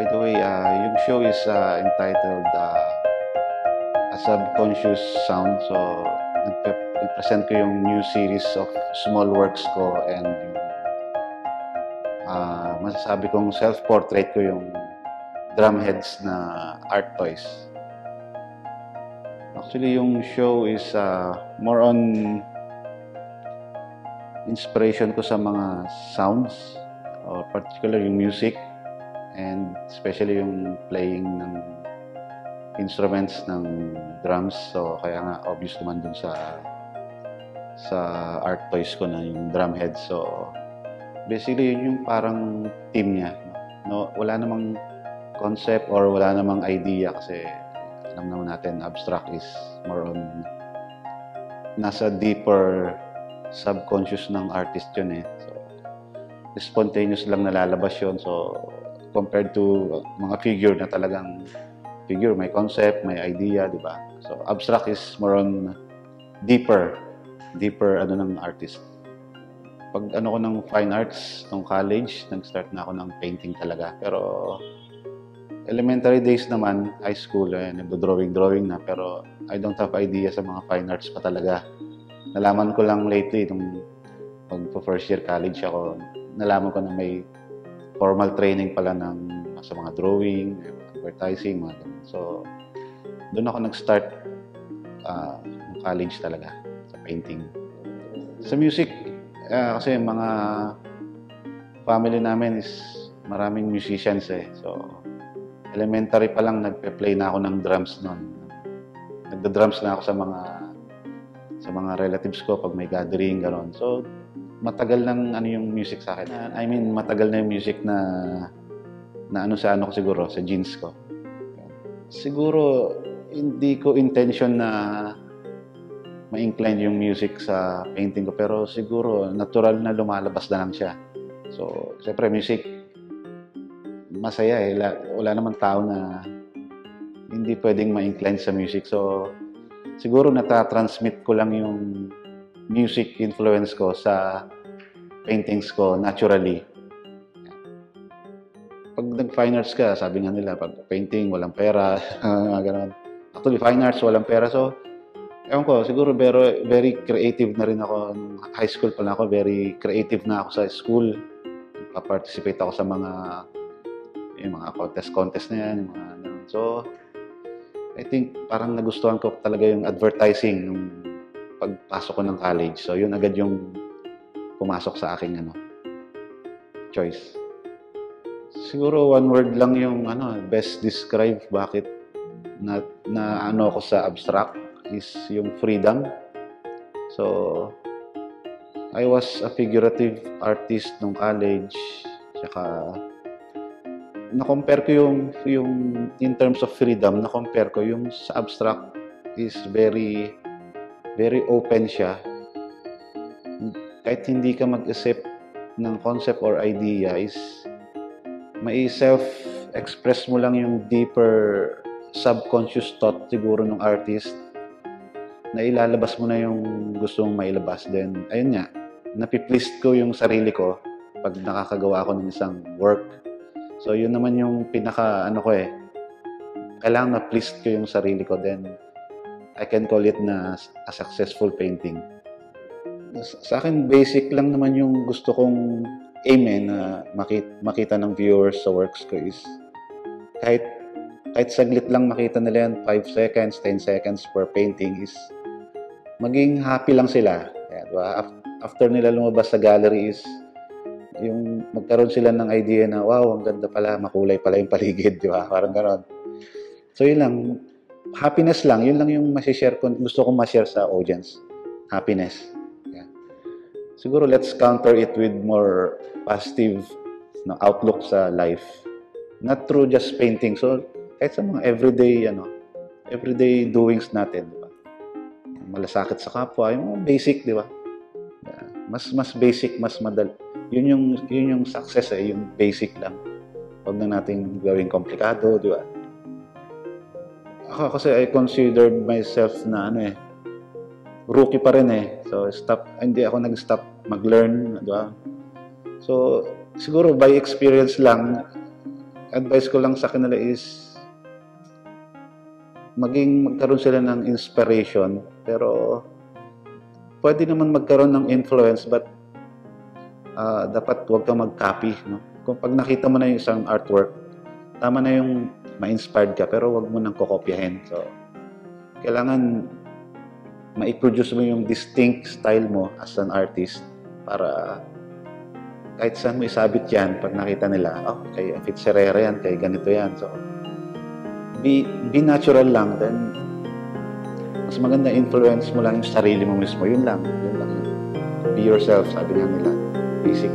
By the way, uh, yung show is uh, entitled uh, A Subconscious Sound. So, nagpe-present ko yung new series of small works ko and yung uh, masasabi kong self-portrait ko yung drumheads na art toys. Actually, yung show is uh, more on inspiration ko sa mga sounds or particular yung music and especially yung playing ng instruments ng drums. So kaya nga obvious naman dun sa sa art toys ko na yung drum head so basically yun yung parang team niya. No wala namang concept or wala namang idea kasi alam naman natin abstract is more on nasa deeper subconscious ng artist yun eh. So spontaneous lang nalalabas yun. So compared to mga figure na talagang figure, may concept, may idea, di ba? So, abstract is more on deeper, deeper ano ng artist. Pag ano ko ng fine arts, nung college, nag-start na ako ng painting talaga. Pero, elementary days naman, high school, eh, nagdo-drawing-drawing na. Pero, I don't have idea sa mga fine arts pa talaga. Nalaman ko lang lately, nung pag first year college ako, nalaman ko na may formal training pala ng sa mga drawing, advertising, mga ganun. So, doon ako nag-start uh, college talaga sa painting. Sa music, uh, kasi mga family namin is maraming musicians eh. So, elementary pa lang nagpe-play na ako ng drums noon. Nagda-drums na ako sa mga sa mga relatives ko pag may gathering, gano'n. So, matagal nang ano yung music sa akin. I mean, matagal na yung music na na ano sa ano ko siguro, sa jeans ko. Siguro, hindi ko intention na ma-incline yung music sa painting ko, pero siguro natural na lumalabas na lang siya. So, siyempre, music, masaya eh. Wala naman tao na hindi pwedeng ma-incline sa music. So, siguro natatransmit ko lang yung music influence ko sa paintings ko naturally. Pag nag-fine arts ka, sabi nga nila, pag painting, walang pera, ganun. Actually, fine arts, walang pera. So, ewan ko, siguro very, very creative na rin ako. High school pa lang ako, very creative na ako sa school. Pa-participate ako sa mga yung mga contest-contest na yan, mga ganun. So, I think parang nagustuhan ko talaga yung advertising, yung pagpasok ko ng college. So, yun agad yung pumasok sa aking ano, choice. Siguro one word lang yung ano, best describe bakit na, na ano ako sa abstract is yung freedom. So, I was a figurative artist nung college. Tsaka, na-compare ko yung, yung in terms of freedom, na-compare ko yung sa abstract is very very open siya. Kahit hindi ka mag-isip ng concept or idea is may self-express mo lang yung deeper subconscious thought siguro ng artist na ilalabas mo na yung gusto mong mailabas. Then, ayun nga, napiplist ko yung sarili ko pag nakakagawa ako ng isang work. So, yun naman yung pinaka, ano ko eh, kailangan na-pleased ko yung sarili ko. Then, I can call it na a successful painting. Sa akin, basic lang naman yung gusto kong aim eh, na makita, makita ng viewers sa works ko is kahit kahit saglit lang makita nila yan, 5 seconds, 10 seconds per painting is maging happy lang sila. Kaya, diba? After nila lumabas sa gallery is yung magkaroon sila ng idea na, wow, ang ganda pala, makulay pala yung paligid, di ba? Parang gano'n. So, yun lang happiness lang, yun lang yung masishare ko, gusto kong ma-share sa audience. Happiness. Yeah. Siguro let's counter it with more positive no, outlook sa life. Not through just painting. So, kahit sa mga everyday, ano, everyday doings natin, di ba? Malasakit sa kapwa, yung mga basic, di ba? Yeah. Mas mas basic, mas madal. Yun yung yun yung success eh, yung basic lang. Huwag na nating gawing komplikado, di ba? Ako kasi I considered myself na ano eh, rookie pa rin eh. So, stop, hindi ako nag-stop mag-learn, di ba? So, siguro by experience lang, advice ko lang sa kanila is maging magkaroon sila ng inspiration pero pwede naman magkaroon ng influence but ah, dapat huwag kang mag-copy no? kung pag nakita mo na yung isang artwork tama na yung ma-inspired ka pero huwag mo nang kokopyahin so kailangan ma-produce mo yung distinct style mo as an artist para kahit saan mo isabit yan, pag nakita nila, oh, kay Fitz Herrera yan, kay ganito yan. So, be, be natural lang, then mas maganda influence mo lang yung sarili mo mismo. Yun lang, yun lang. Be yourself, sabi nga nila. Basic.